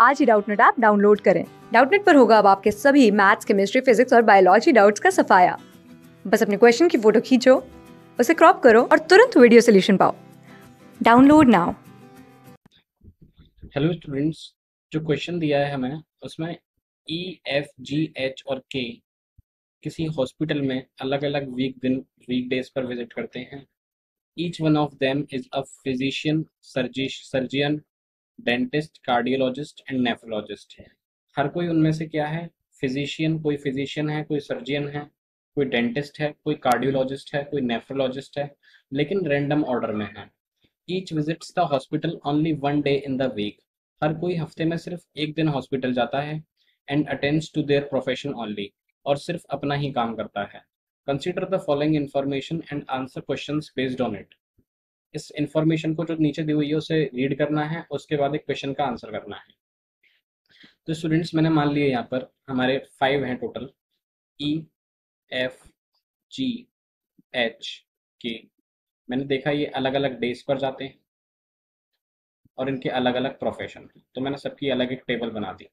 आज ही Doubtnut app download करें। डाउटनेट पर होगा अब आपके सभी मैथ्स, केमिस्ट्री, फिजिक्स और बायोलॉजी डाउट्स का सफाया। बस अपने क्वेश्चन की फ़ोटो खींचो, उसे क्रॉप करो और तुरंत वीडियो सोल्यूशन पाओ। Download now. हेलो स्टूडेंट्स जो क्वेश्चन दिया है हमें, उसमें ई एफ़ जी एच और के किसी हॉस्पिटल में अलग अलग वीक दिन वीक डेज़ पर विज़िट करते हैं। Each one of them is a physician surgeon surgeon dentist, cardiologist and nephrologist है। हर कोई उनमें से क्या है? फिजिशियन, कोई फिजिशियन है, कोई सर्जियन है, कोई डेंटिस्ट है, कोई कार्डियोलॉजिस्ट है, कोई नेफ्रोलॉजिस्ट है, लेकिन रैंडम ऑर्डर में है। Each visits the hospital only one day in the week हर कोई हफ़्ते में सिर्फ़ एक दिन हॉस्पिटल जाता है and attends to their profession only और सिर्फ़ अपना ही काम करता है। Consider the following information and answer question based on it इस इंफॉर्मेशन को जो नीचे दी हुई है, उसे रीड करना है, उसके बाद एक क्वेश्चन का आंसर करना है। तो स्टूडेंट्स मैंने मान लिया यहाँ पर, हमारे फाइव हैं total E F G H K मैंने देखा ये अलग अलग डेज़ पर जाते हैं, और इनके अलग अलग प्रोफेशन तो मैंने सबकी अलग एक टेबल बना दी।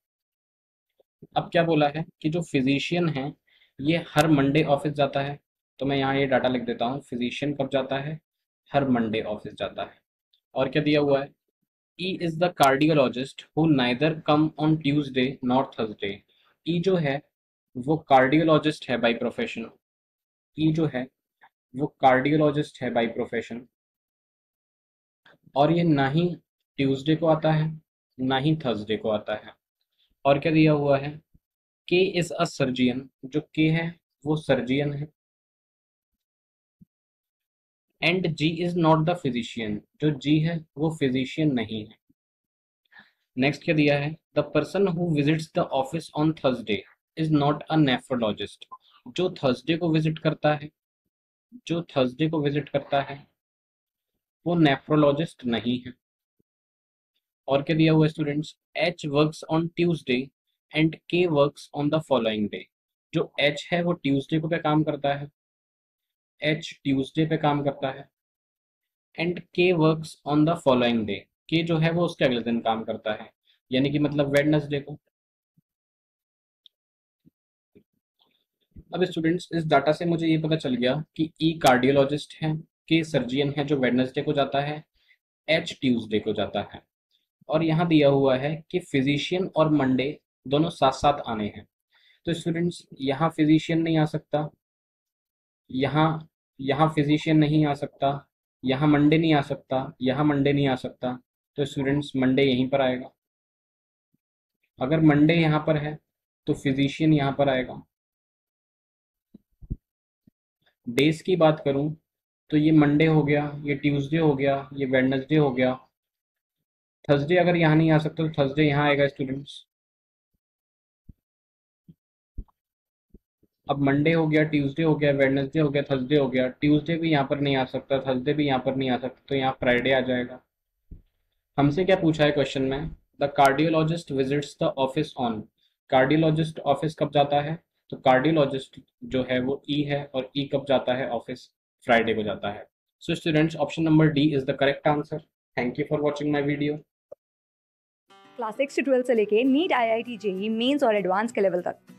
अब क्या बोला है कि जो फिजिशियन है, ये हर मंडे ऑफ़िस जाता है। तो मैं यहाँ ये डाटा लिख देता हूँ फिजिशियन कब जाता है? हर मंडे ऑफ़िस जाता है। और क्या दिया हुआ है? E is the cardiologist who neither come on Tuesday not Thursday E जो है, वो कार्डियोलॉजिस्ट है बाय प्रोफेशन ई जो है, वो कार्डियोलॉजिस्ट है बाय प्रोफेशन और ये ना ही ट्यूसडे को आता है, ना ही थर्सडे को आता है। और क्या दिया हुआ है? के इज़ अ सर्जियन जो के है, वो सर्जियन है। And G is not the physician. जो जी है, वो फिजिशियन नहीं है। नेक्स्ट क्या दिया है? The person who visits the office on Thursday is not a nephrologist जो थर्सडे को विज़िट करता है, जो थर्सडे को विज़िट करता है, वो नेफ्रोलॉजिस्ट नहीं है। और क्या दिया हुआ students H works on Tuesday and K works on the following day जो एच है, वो ट्यूसडे को क्या काम करता है? एच ट्यूजडे पे काम करता है। And K works on the following day K जो है वो उसके अगले दिन काम करता है। यानी कि मतलब वेडनेसडे को। अब स्टूडेंट्स इस डाटा से मुझे ये पता चल गया कि ई e कार्डियोलॉजिस्ट है के सर्जियन है जो वेडनेसडे को जाता है एच ट्यूसडे को जाता है। और यहाँ दिया हुआ है कि फिजिशियन और मंडे दोनों साथ साथ आने हैं। तो स्टूडेंट्स यहाँ फिजिशियन नहीं आ सकता। यहाँ यहाँ फिजिशियन नहीं आ सकता, यहाँ मंडे नहीं आ सकता, यहाँ मंडे नहीं आ सकता तो स्टूडेंट्स मंडे यहीं पर आएगा। अगर मंडे यहाँ पर है तो फिजिशियन यहाँ पर आएगा। डेज़ की बात करूँ तो ये मंडे हो गया, ये ट्यूसडे हो गया, ये वेडनेसडे हो गया। थर्सडे अगर यहाँ नहीं आ सकता तो थर्सडे यहाँ आएगा स्टूडेंट्स अब मंडे हो गया ट्यूसडे हो गया वेडनेसडे हो गया थर्सडे हो गया। ट्यूसडे भी यहाँ पर नहीं आ सकता थर्सडे भी यहाँ पर नहीं आ सकता तो यहाँ फ्राइडे आ जाएगा। हमसे क्या पूछा है क्वेश्चन में? The cardiologist visits the office on cardiologist office कब जाता है? तो कार्डियोलॉजिस्ट जो है वो ई e है और ई e कब जाता है? ऑफ़िस फ्राइडे को जाता है। So students option number D is the correct answer thank you for watching my video class six से लेके NEET I I T JEE Mains और एडवांस के लेवल तक।